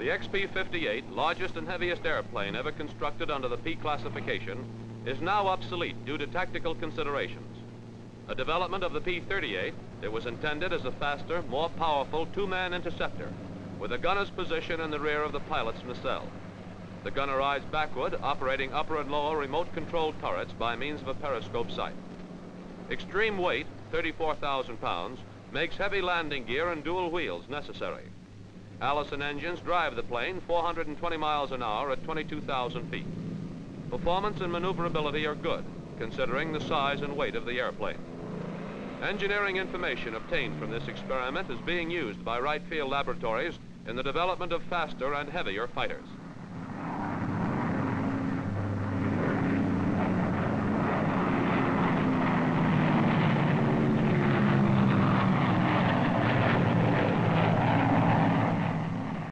The XP-58, largest and heaviest airplane ever constructed under the P classification, is now obsolete due to tactical considerations. A development of the P-38, it was intended as a faster, more powerful two-man interceptor with a gunner's position in the rear of the pilot's nacelle. The gunner rides backward, operating upper and lower remote controlled turrets by means of a periscope sight. Extreme weight, 34,000 pounds, makes heavy landing gear and dual wheels necessary. Allison engines drive the plane 420 miles an hour at 22,000 feet. Performance and maneuverability are good, considering the size and weight of the airplane. Engineering information obtained from this experiment is being used by Wright Field Laboratories in the development of faster and heavier fighters.